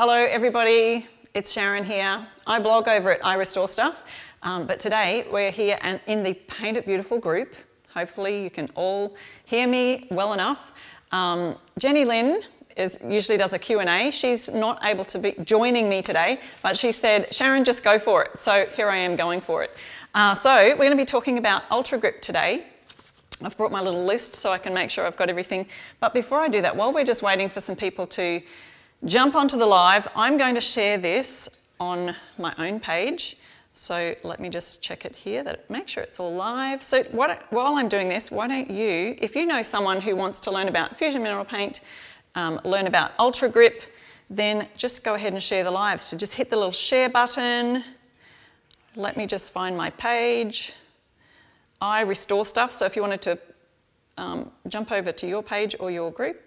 Hello, everybody. It's Sharon here. I blog over at I Restore Stuff, um, but today we're here and in the Paint It Beautiful group. Hopefully, you can all hear me well enough. Um, Jenny Lynn is, usually does a Q&A. She's not able to be joining me today, but she said, Sharon, just go for it. So here I am going for it. Uh, so we're going to be talking about Ultra Grip today. I've brought my little list so I can make sure I've got everything. But before I do that, while we're just waiting for some people to jump onto the live, I'm going to share this on my own page. So let me just check it here, that make sure it's all live. So what, while I'm doing this, why don't you, if you know someone who wants to learn about Fusion Mineral Paint, um, learn about Ultra Grip, then just go ahead and share the live. So just hit the little share button. Let me just find my page. I restore stuff, so if you wanted to um, jump over to your page or your group,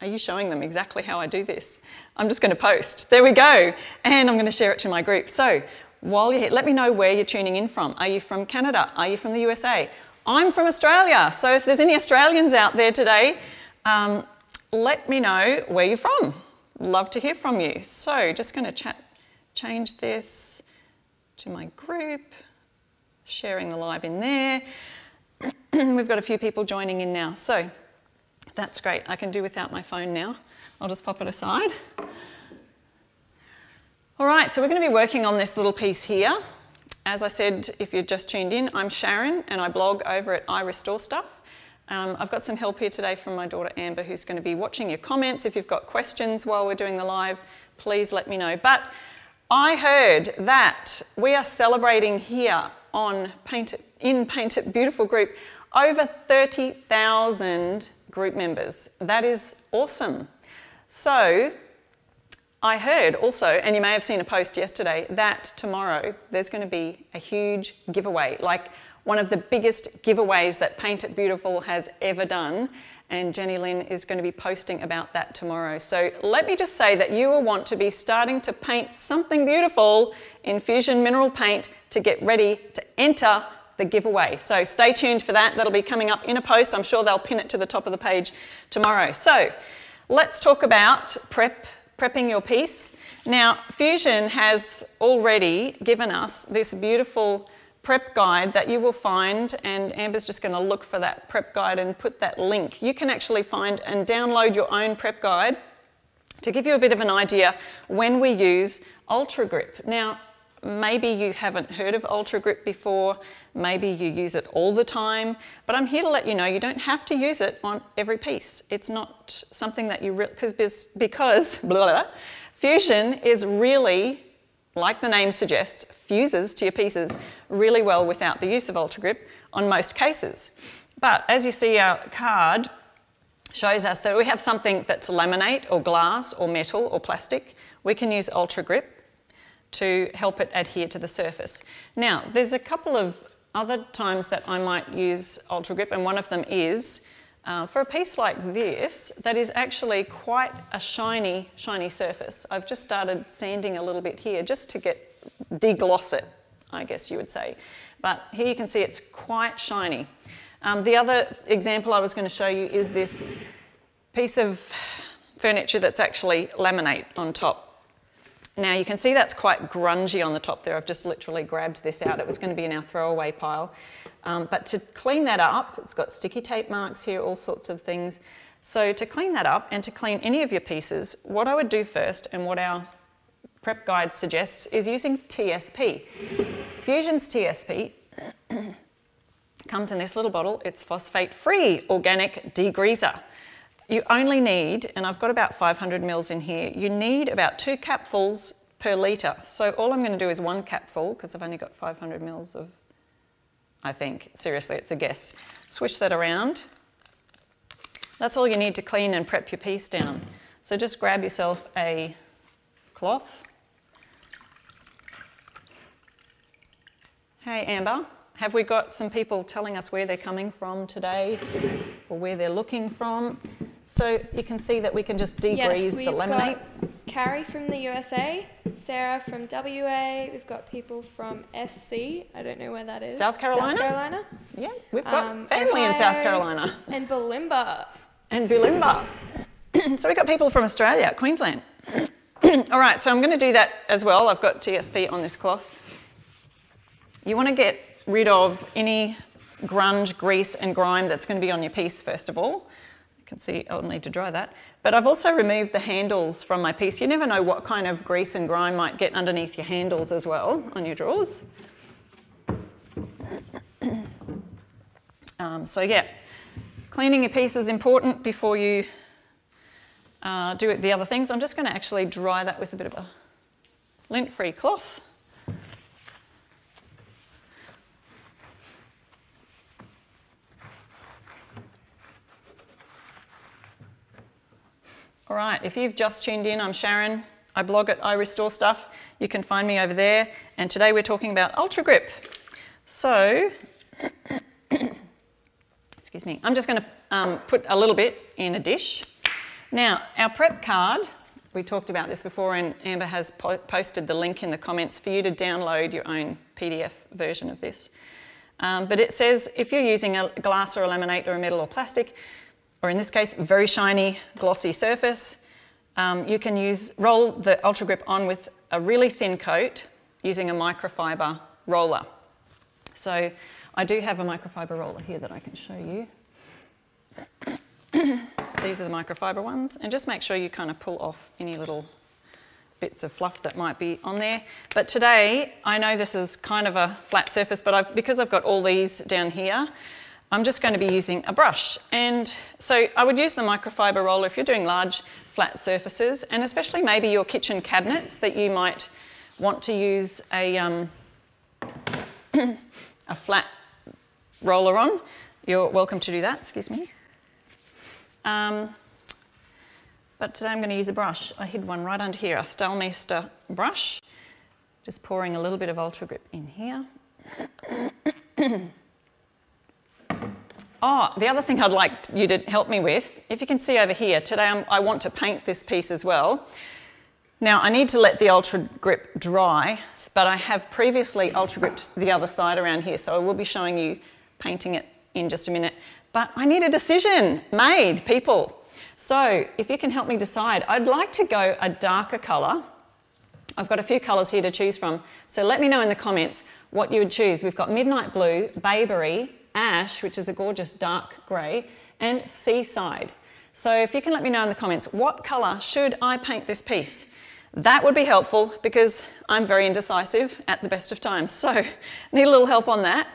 are you showing them exactly how I do this? I'm just going to post. There we go. And I'm going to share it to my group. So while you're here, let me know where you're tuning in from. Are you from Canada? Are you from the USA? I'm from Australia. So if there's any Australians out there today, um, let me know where you're from. Love to hear from you. So just going to chat, change this to my group, sharing the live in there. We've got a few people joining in now. So that's great. I can do without my phone now. I'll just pop it aside. All right, so we're going to be working on this little piece here. As I said, if you're just tuned in, I'm Sharon and I blog over at I Restore Stuff. Um, I've got some help here today from my daughter Amber who's going to be watching your comments. If you've got questions while we're doing the live, please let me know. But I heard that we are celebrating here on Paint It, in Paint It Beautiful Group over 30,000 group members. That is awesome. So I heard also, and you may have seen a post yesterday, that tomorrow there's going to be a huge giveaway, like one of the biggest giveaways that Paint It Beautiful has ever done. And Jenny Lynn is going to be posting about that tomorrow. So let me just say that you will want to be starting to paint something beautiful in Fusion Mineral Paint to get ready to enter the giveaway. So stay tuned for that. That'll be coming up in a post. I'm sure they'll pin it to the top of the page tomorrow. So let's talk about prep, prepping your piece. Now, Fusion has already given us this beautiful prep guide that you will find, and Amber's just going to look for that prep guide and put that link. You can actually find and download your own prep guide to give you a bit of an idea when we use Ultra Grip. Now, maybe you haven't heard of Ultra Grip before, maybe you use it all the time, but I'm here to let you know you don't have to use it on every piece. It's not something that you, because because blah, blah, Fusion is really, like the name suggests, fuses to your pieces really well without the use of Ultra Grip on most cases. But as you see our card shows us that we have something that's laminate or glass or metal or plastic, we can use Ultra Grip to help it adhere to the surface. Now, there's a couple of other times that I might use Ultra Grip, and one of them is uh, for a piece like this that is actually quite a shiny, shiny surface. I've just started sanding a little bit here just to get degloss it, I guess you would say. But here you can see it's quite shiny. Um, the other example I was going to show you is this piece of furniture that's actually laminate on top. Now you can see that's quite grungy on the top there. I've just literally grabbed this out. It was going to be in our throwaway pile. Um, but to clean that up, it's got sticky tape marks here, all sorts of things. So to clean that up and to clean any of your pieces, what I would do first and what our prep guide suggests is using TSP. Fusion's TSP comes in this little bottle. It's phosphate-free organic degreaser. You only need, and I've got about 500 mils in here, you need about two capfuls per litre. So all I'm going to do is one capful, because I've only got 500 mils of, I think, seriously, it's a guess. Swish that around. That's all you need to clean and prep your piece down. So just grab yourself a cloth. Hey, Amber. Have we got some people telling us where they're coming from today or where they're looking from? So you can see that we can just degrease yes, the laminate. Got Carrie from the USA, Sarah from WA, we've got people from SC, I don't know where that is. South Carolina? South Carolina. Yeah, we've got um, family Ohio in South Carolina. And Bulimba. And Bulimba. so we've got people from Australia, Queensland. All right, so I'm going to do that as well. I've got TSP on this cloth. You want to get rid of any grunge, grease and grime that's going to be on your piece first of all. Can see I'll need to dry that. But I've also removed the handles from my piece. You never know what kind of grease and grime might get underneath your handles as well on your drawers. Um, so yeah, cleaning your piece is important before you uh, do the other things. I'm just going to actually dry that with a bit of a lint-free cloth. All right, if you've just tuned in, I'm Sharon. I blog at I Restore Stuff. You can find me over there. And today we're talking about Ultra Grip. So, excuse me, I'm just going to um, put a little bit in a dish. Now, our prep card, we talked about this before, and Amber has po posted the link in the comments for you to download your own PDF version of this. Um, but it says if you're using a glass or a laminate or a metal or plastic, or in this case, very shiny, glossy surface, um, you can use roll the Ultra Grip on with a really thin coat using a microfiber roller. So I do have a microfiber roller here that I can show you. These are the microfiber ones, and just make sure you kind of pull off any little bits of fluff that might be on there. But today, I know this is kind of a flat surface, but I've, because I've got all these down here, I'm just going to be using a brush. And so I would use the microfiber roller if you're doing large flat surfaces, and especially maybe your kitchen cabinets that you might want to use a, um, a flat roller on. You're welcome to do that, excuse me. Um, but today I'm going to use a brush. I hid one right under here, a Staalmeester brush. Just pouring a little bit of Ultra Grip in here. oh, the other thing I'd like you to help me with, if you can see over here, today I'm, i want to paint this piece as well. Now I need to let the Ultra Grip dry, but I have previously Ultra Gripped the other side around here, so I will be showing you painting it in just a minute. But I need a decision made, people. So if you can help me decide, I'd like to go a darker colour. I've got a few colours here to choose from. So let me know in the comments what you would choose. We've got Midnight Blue, Bayberry, Ash, which is a gorgeous dark grey, and Seaside. So if you can let me know in the comments, what colour should I paint this piece? That would be helpful because I'm very indecisive at the best of times. So need a little help on that.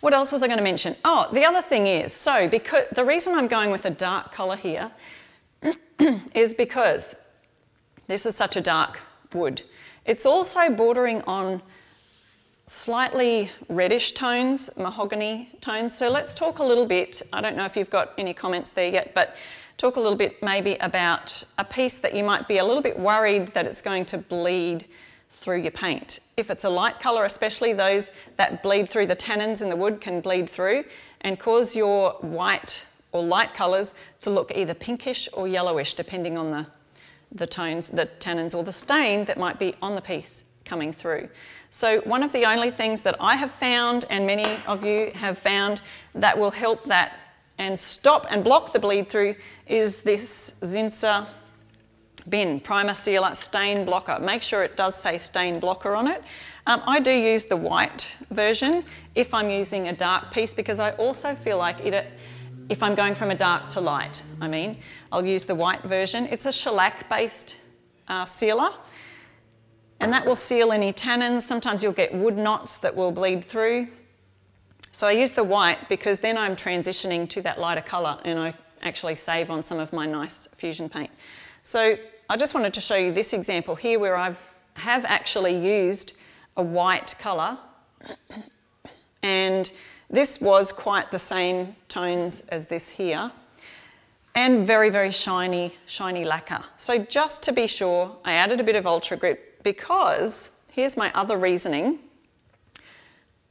What else was I going to mention? Oh, the other thing is, so because the reason I'm going with a dark colour here is because this is such a dark wood. It's also bordering on slightly reddish tones, mahogany tones. So let's talk a little bit, I don't know if you've got any comments there yet, but talk a little bit maybe about a piece that you might be a little bit worried that it's going to bleed through your paint. If it's a light colour, especially those that bleed through, the tannins in the wood can bleed through and cause your white or light colours to look either pinkish or yellowish depending on the, the tones, the tannins or the stain that might be on the piece coming through. So one of the only things that I have found and many of you have found that will help that and stop and block the bleed through is this Zinsser BIN, primer sealer, stain blocker. Make sure it does say stain blocker on it. Um, I do use the white version if I'm using a dark piece because I also feel like it, if I'm going from a dark to light, I mean, I'll use the white version. It's a shellac based uh, sealer and that will seal any tannins. Sometimes you'll get wood knots that will bleed through. So I use the white because then I'm transitioning to that lighter colour and I actually save on some of my nice fusion paint. So I just wanted to show you this example here where I have actually used a white colour and this was quite the same tones as this here and very, very shiny, shiny lacquer. So just to be sure, I added a bit of Ultra Grip because, here's my other reasoning,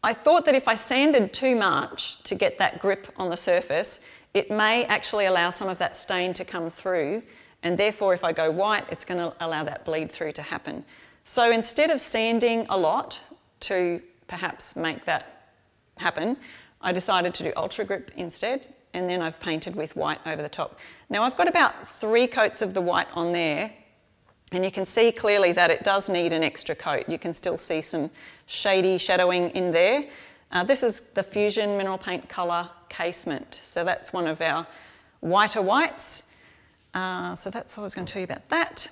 I thought that if I sanded too much to get that grip on the surface, it may actually allow some of that stain to come through and therefore if I go white, it's going to allow that bleed through to happen. So instead of sanding a lot to perhaps make that happen, I decided to do Ultra Grip instead, and then I've painted with white over the top. Now I've got about three coats of the white on there, And you can see clearly that it does need an extra coat. You can still see some shady shadowing in there. Uh, this is the Fusion Mineral Paint Colour Casement. So that's one of our whiter whites. Uh, so that's all I was going to tell you about that.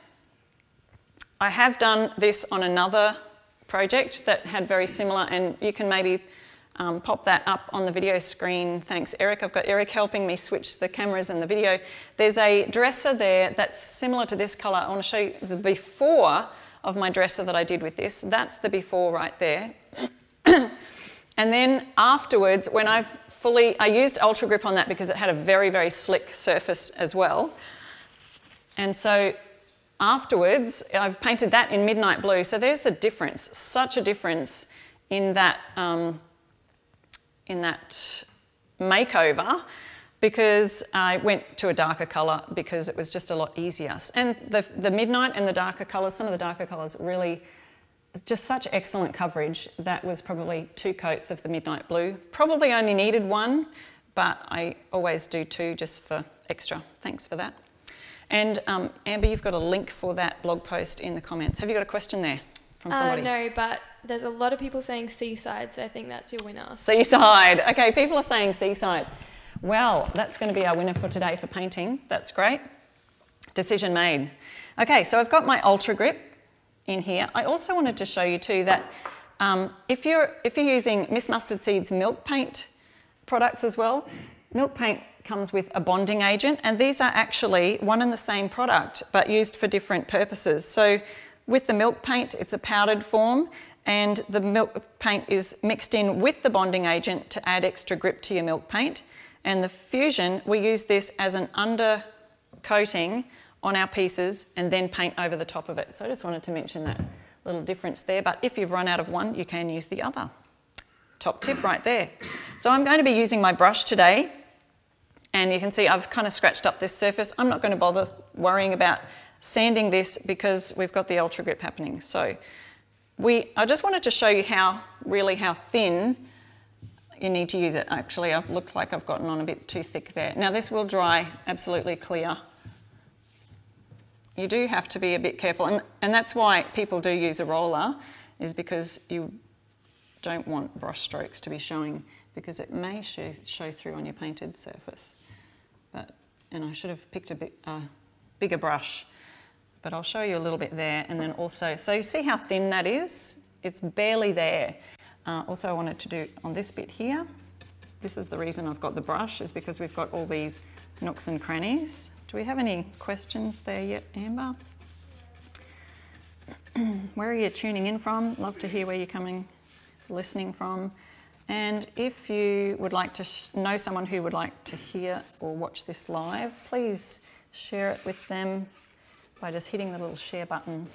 I have done this on another project that had very similar, and you can maybe um, pop that up on the video screen. Thanks, Eric. I've got Eric helping me switch the cameras and the video. There's a dresser there that's similar to this colour. I want to show you the before of my dresser that I did with this. That's the before right there. and then afterwards, when I've fully, I used Ultra Grip on that because it had a very, very slick surface as well. And so afterwards, I've painted that in midnight blue. So there's the difference, such a difference in that, um, in that makeover because I went to a darker colour because it was just a lot easier. And the, the midnight and the darker colours, some of the darker colours really, just such excellent coverage. That was probably two coats of the midnight blue. Probably only needed one, but I always do two just for extra. Thanks for that. And um, Amber, you've got a link for that blog post in the comments. Have you got a question there from uh, somebody? Uh, no, but there's a lot of people saying seaside, so I think that's your winner. Seaside. Okay, people are saying seaside. Well, that's going to be our winner for today for painting. That's great. Decision made. Okay, so I've got my Ultra Grip in here. I also wanted to show you too that um, if, you're, if you're using Miss Mustard Seeds milk paint products as well, milk paint comes with a bonding agent, and these are actually one and the same product but used for different purposes. So, with the milk paint, it's a powdered form, and the milk paint is mixed in with the bonding agent to add extra grip to your milk paint. And the fusion, we use this as an undercoating on our pieces and then paint over the top of it. So I just wanted to mention that little difference there. But if you've run out of one, you can use the other. Top tip right there. So I'm going to be using my brush today and you can see I've kind of scratched up this surface. I'm not going to bother worrying about sanding this because we've got the ultra grip happening. So we, I just wanted to show you how, really how thin you need to use it. Actually, I've looked like I've gotten on a bit too thick there. Now this will dry absolutely clear. You do have to be a bit careful, and, and that's why people do use a roller, is because you don't want brush strokes to be showing because it may show, show through on your painted surface but and I should have picked a bit uh, bigger brush, but I'll show you a little bit there. And then also, so you see how thin that is? It's barely there. Uh, also, I wanted to do on this bit here. This is the reason I've got the brush, is because we've got all these nooks and crannies. Do we have any questions there yet, Amber? where are you tuning in from? Love to hear where you're coming, listening from. And if you would like to know someone who would like to hear or watch this live, please share it with them by just hitting the little share button.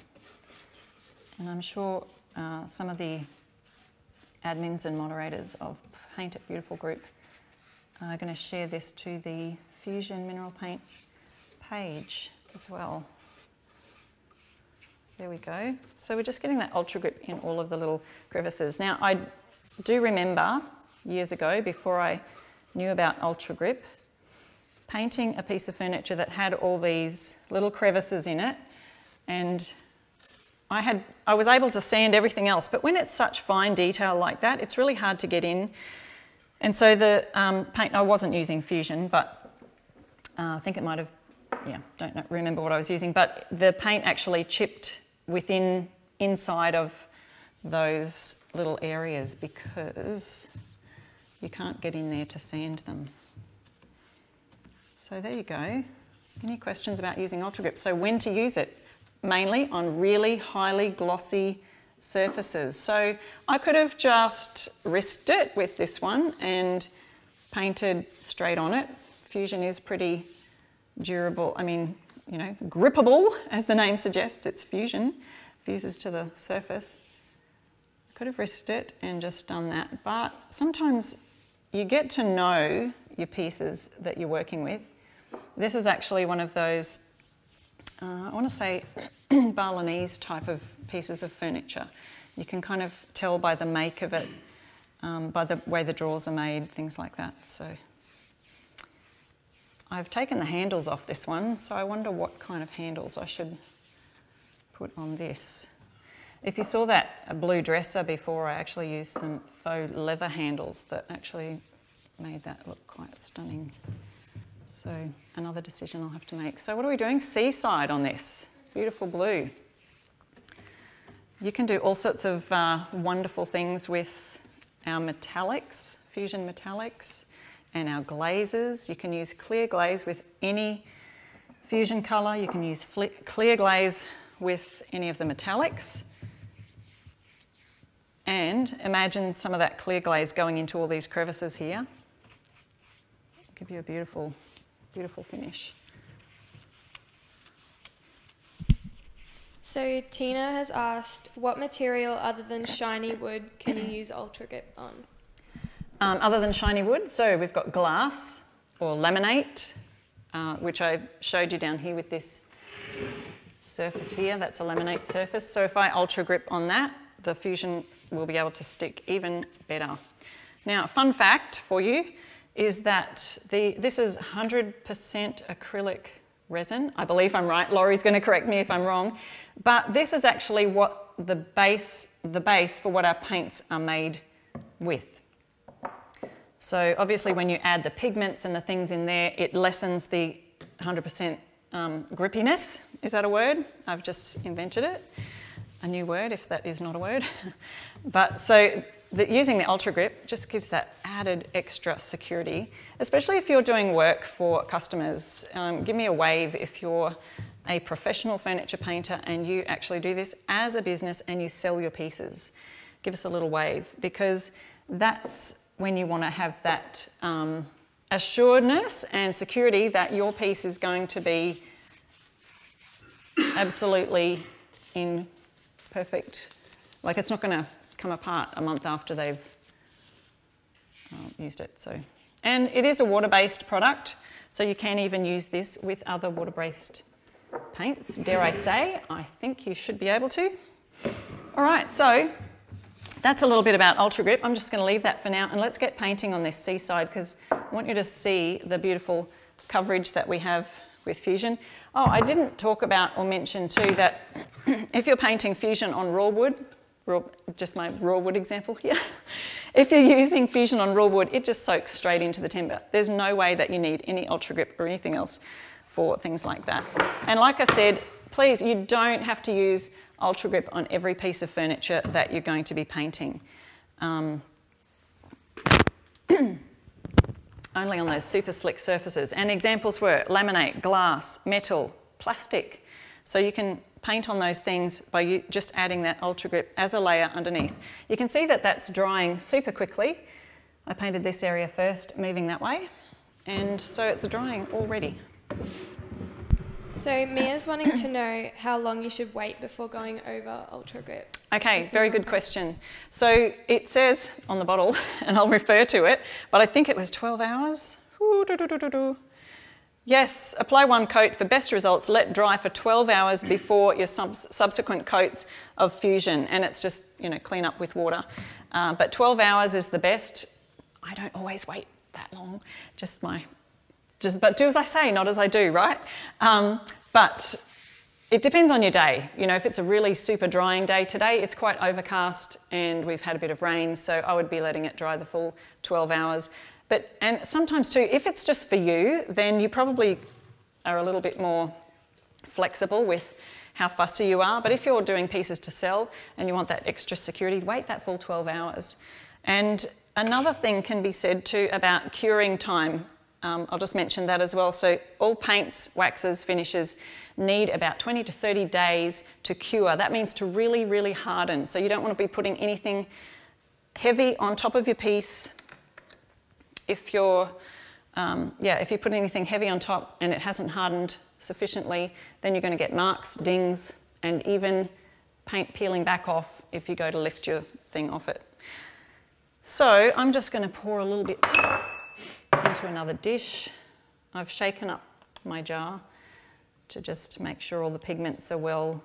And I'm sure uh, some of the admins and moderators of Paint It Beautiful Group are going to share this to the Fusion Mineral Paint page as well. There we go. So we're just getting that ultra grip in all of the little crevices. Now I do remember years ago, before I knew about Ultra Grip, painting a piece of furniture that had all these little crevices in it and I had I was able to sand everything else, but when it's such fine detail like that, it's really hard to get in. And so the um, paint I wasn't using Fusion, but uh, I think it might have yeah don't remember what I was using, but the paint actually chipped within inside of those little areas because you can't get in there to sand them. So there you go. Any questions about using Ultra Grip? So when to use it? Mainly on really highly glossy surfaces. So I could have just risked it with this one and painted straight on it. Fusion is pretty durable, I mean, you know, grippable, as the name suggests, it's fusion, fuses to the surface. I Could have risked it and just done that. But sometimes you get to know your pieces that you're working with. This is actually one of those, uh, I want to say, Balinese type of pieces of furniture. You can kind of tell by the make of it, um, by the way the drawers are made, things like that. So I've taken the handles off this one, so I wonder what kind of handles I should put on this. If you saw that blue dresser before, I actually used some faux leather handles that actually made that look quite stunning. So another decision I'll have to make. So what are we doing? Seaside on this. Beautiful blue. You can do all sorts of uh, wonderful things with our metallics, fusion metallics, and our glazes. You can use clear glaze with any fusion colour. You can use clear glaze with any of the metallics. And imagine some of that clear glaze going into all these crevices here. Give you a beautiful, beautiful finish. So Tina has asked, what material other than shiny wood can you use Ultra Grip on? Um, other than shiny wood, so we've got glass or laminate, uh, which I showed you down here with this surface here. That's a laminate surface. So if I Ultra Grip on that, the fusion will be able to stick even better. Now, fun fact for you is that the, this is 100% acrylic resin. I believe I'm right. Laurie's going to correct me if I'm wrong. But this is actually what the base, the base for what our paints are made with. So obviously when you add the pigments and the things in there, it lessens the 100% um, grippiness. Is that a word? I've just invented it. A new word, if that is not a word. but so the, using the Ultra Grip just gives that added extra security, especially if you're doing work for customers. Um, give me a wave if you're a professional furniture painter and you actually do this as a business and you sell your pieces. Give us a little wave because that's when you want to have that um, assuredness and security that your piece is going to be absolutely in perfect, like it's not going to come apart a month after they've uh, used it. So, and it is a water-based product, so you can even use this with other water-based paints. Dare I say? I think you should be able to. All right, so that's a little bit about Ultra Grip. I'm just going to leave that for now, and let's get painting on this seaside because I want you to see the beautiful coverage that we have with Fusion. Oh, I didn't talk about or mention too that if you're painting Fusion on raw wood, raw, just my raw wood example here. if you're using Fusion on raw wood, it just soaks straight into the timber. There's no way that you need any Ultra Grip or anything else for things like that. And like I said, please, you don't have to use Ultra Grip on every piece of furniture that you're going to be painting. Um, only on those super slick surfaces. And examples were laminate, glass, metal, plastic. So you can paint on those things by just adding that Ultra Grip as a layer underneath. You can see that that's drying super quickly. I painted this area first, moving that way. And so it's drying already. So Mia's wanting to know how long you should wait before going over Ultra Grip. Okay, very good question. So it says on the bottle, and I'll refer to it, but I think it was 12 hours. Ooh, doo -doo -doo Yes, apply one coat for best results. Let dry for 12 hours before your sub subsequent coats of fusion, and it's just you know clean up with water. Uh, but 12 hours is the best. I don't always wait that long. Just my, just but do as I say, not as I do, right? Um, but it depends on your day. You know, if it's a really super drying day today, it's quite overcast and we've had a bit of rain, so I would be letting it dry the full 12 hours. But, and sometimes too, if it's just for you, then you probably are a little bit more flexible with how fussy you are. But if you're doing pieces to sell and you want that extra security, wait that full 12 hours. And another thing can be said too about curing time. Um, I'll just mention that as well. So all paints, waxes, finishes need about 20 to 30 days to cure. That means to really, really harden. So you don't want to be putting anything heavy on top of your piece if you're, um, yeah, if you put anything heavy on top and it hasn't hardened sufficiently, then you're going to get marks, dings, and even paint peeling back off if you go to lift your thing off it. So I'm just going to pour a little bit into another dish. I've shaken up my jar to just make sure all the pigments are well,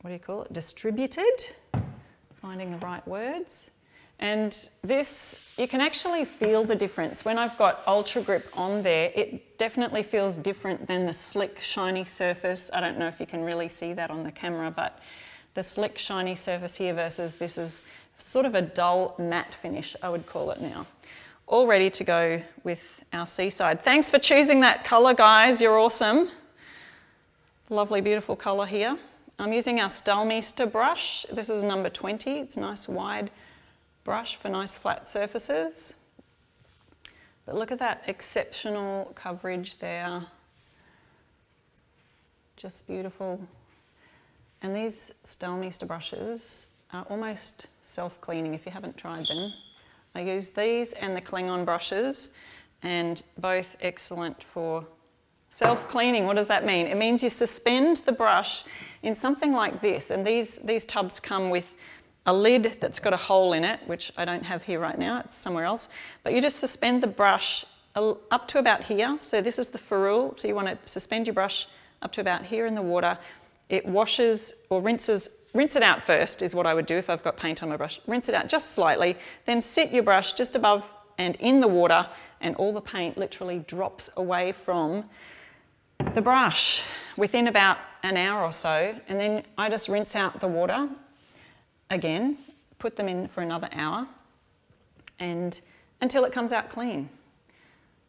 what do you call it, distributed, finding the right words. And this, you can actually feel the difference. When I've got Ultra Grip on there, it definitely feels different than the slick, shiny surface. I don't know if you can really see that on the camera, but the slick, shiny surface here versus this is sort of a dull matte finish, I would call it now. All ready to go with our seaside. Thanks for choosing that colour, guys. You're awesome. Lovely, beautiful colour here. I'm using our Staalmeester brush. This is number 20. It's nice wide brush for nice flat surfaces. But look at that exceptional coverage there. Just beautiful. And these Staalmeester brushes are almost self-cleaning if you haven't tried them. I use these and the Cling On brushes and both excellent for self-cleaning. What does that mean? It means you suspend the brush in something like this and these, these tubs come with a lid that's got a hole in it, which I don't have here right now, it's somewhere else. But you just suspend the brush up to about here. So this is the ferrule. So you want to suspend your brush up to about here in the water. It washes or rinses, rinse it out first is what I would do if I've got paint on my brush. Rinse it out just slightly, then sit your brush just above and in the water and all the paint literally drops away from the brush within about an hour or so. And then I just rinse out the water again, put them in for another hour, and until it comes out clean.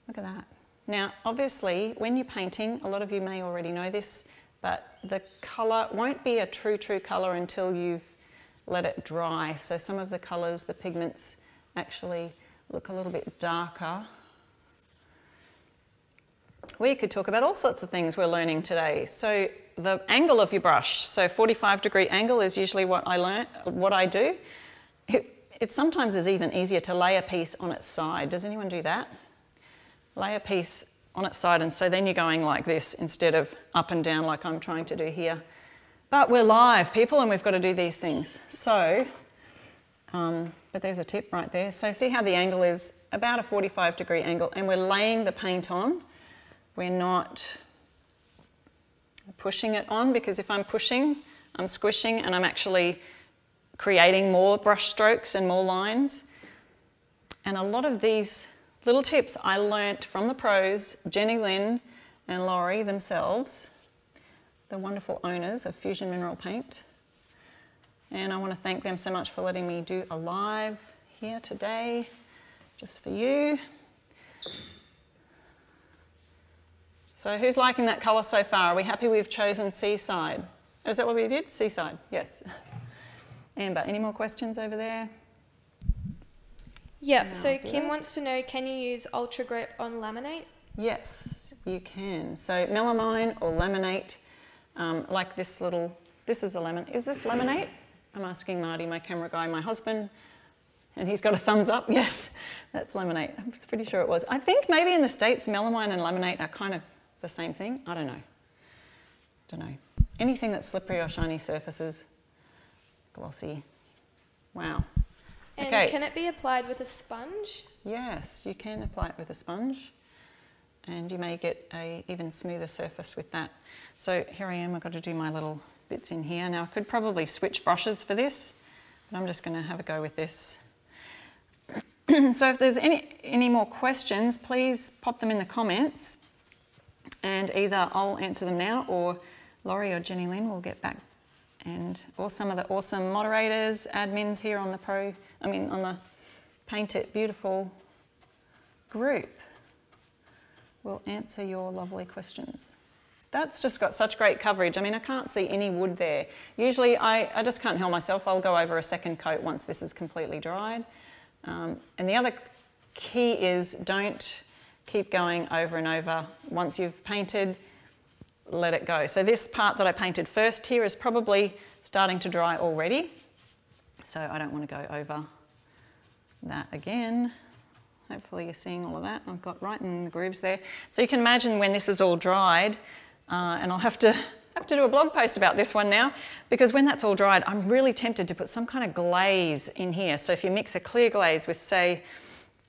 Look at that. Now, obviously, when you're painting, a lot of you may already know this, but the colour won't be a true, true colour until you've let it dry. So some of the colours, the pigments actually look a little bit darker. We could talk about all sorts of things we're learning today. So the angle of your brush. So 45 degree angle is usually what I learn, what I do. It, it sometimes is even easier to lay a piece on its side. Does anyone do that? Lay a piece on its side and so then you're going like this instead of up and down like I'm trying to do here. But we're live people and we've got to do these things. So, um, but there's a tip right there. So see how the angle is about a 45 degree angle and we're laying the paint on. We're not pushing it on because if I'm pushing, I'm squishing and I'm actually creating more brush strokes and more lines. And a lot of these little tips I learnt from the pros, Jenny Lynn and Laurie themselves, the wonderful owners of Fusion Mineral Paint. And I want to thank them so much for letting me do a live here today, just for you. So who's liking that colour so far? Are we happy we've chosen Seaside? Is that what we did? Seaside, yes. Amber, any more questions over there? Yeah, so Kim wants to know, can you use Ultra Grip on laminate? Yes, you can. So melamine or laminate, um, like this little, this is a lemon. Is this laminate? I'm asking Marty, my camera guy, my husband, and he's got a thumbs up. Yes, that's laminate. I'm pretty sure it was. I think maybe in the States, melamine and laminate are kind of the same thing? I don't know. Don't know. Anything that's slippery or shiny surfaces, glossy. Wow. And okay. can it be applied with a sponge? Yes, you can apply it with a sponge and you may get a even smoother surface with that. So here I am, I've got to do my little bits in here. Now I could probably switch brushes for this, but I'm just going to have a go with this. so if there's any, any more questions, please pop them in the comments and either I'll answer them now or Laurie or Jenny Lynn will get back and or some of the awesome moderators, admins here on the pro, I mean on the Paint It Beautiful group will answer your lovely questions. That's just got such great coverage. I mean, I can't see any wood there. Usually I, I just can't help myself. I'll go over a second coat once this is completely dried. Um, and the other key is don't keep going over and over. Once you've painted, let it go. So this part that I painted first here is probably starting to dry already. So I don't want to go over that again. Hopefully you're seeing all of that. I've got right in the grooves there. So you can imagine when this is all dried, uh, and I'll have to have to do a blog post about this one now because when that's all dried, I'm really tempted to put some kind of glaze in here. So if you mix a clear glaze with say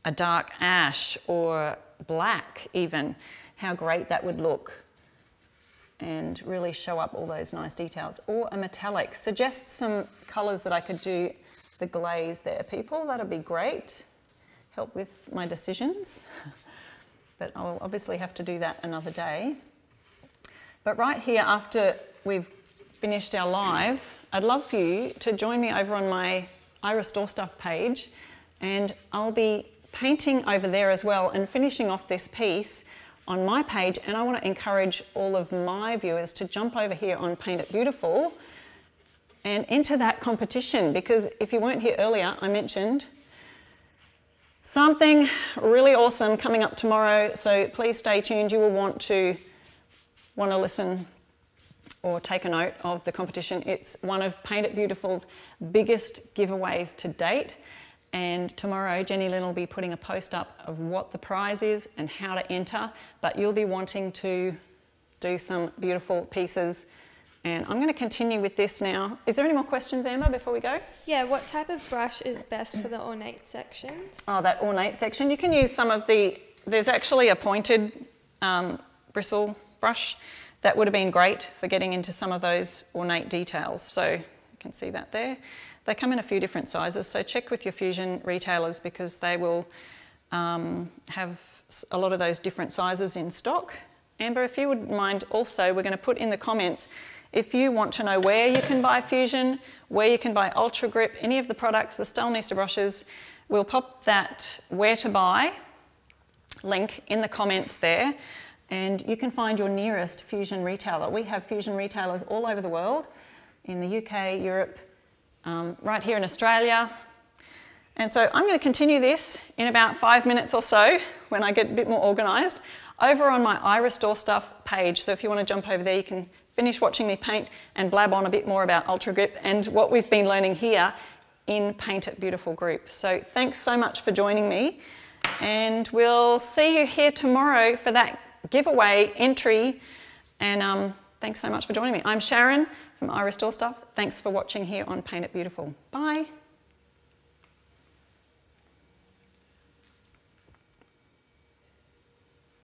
a dark ash or black even, how great that would look and really show up all those nice details. Or a metallic. Suggest some colours that I could do the glaze there, people. That'd be great. Help with my decisions. but I'll obviously have to do that another day. But right here, after we've finished our live, I'd love for you to join me over on my I Restore Stuff page, and I'll be painting over there as well and finishing off this piece on my page. And I want to encourage all of my viewers to jump over here on Paint It Beautiful and enter that competition because if you weren't here earlier, I mentioned something really awesome coming up tomorrow. So please stay tuned. You will want to want to listen or take a note of the competition. It's one of Paint It Beautiful's biggest giveaways to date. And tomorrow, Jenny Lynn will be putting a post up of what the prize is and how to enter. But you'll be wanting to do some beautiful pieces. And I'm going to continue with this now. Is there any more questions, Amber, before we go? Yeah, what type of brush is best for the ornate section? Oh, that ornate section. You can use some of the, there's actually a pointed um, bristle brush that would have been great for getting into some of those ornate details. So you can see that there. They come in a few different sizes, so check with your Fusion retailers because they will um, have a lot of those different sizes in stock. Amber, if you would mind also, we're going to put in the comments if you want to know where you can buy Fusion, where you can buy Ultra Grip, any of the products, the Staalmeester brushes, we'll pop that where to buy link in the comments there and you can find your nearest Fusion retailer. We have Fusion retailers all over the world, in the UK, Europe, um, right here in Australia. And so I'm going to continue this in about five minutes or so when I get a bit more organised over on my I Restore Stuff page. So if you want to jump over there, you can finish watching me paint and blab on a bit more about Ultra Grip and what we've been learning here in Paint It Beautiful group. So thanks so much for joining me and we'll see you here tomorrow for that giveaway entry and um, thanks so much for joining me. I'm Sharon from I Restore Stuff. Thanks for watching here on Paint It Beautiful. Bye.